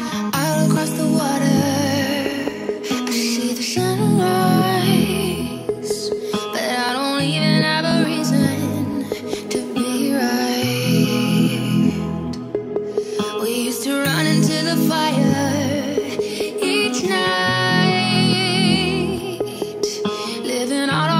Across the water, I see the sunrise, but I don't even have a reason to be right. We used to run into the fire each night, living out.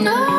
know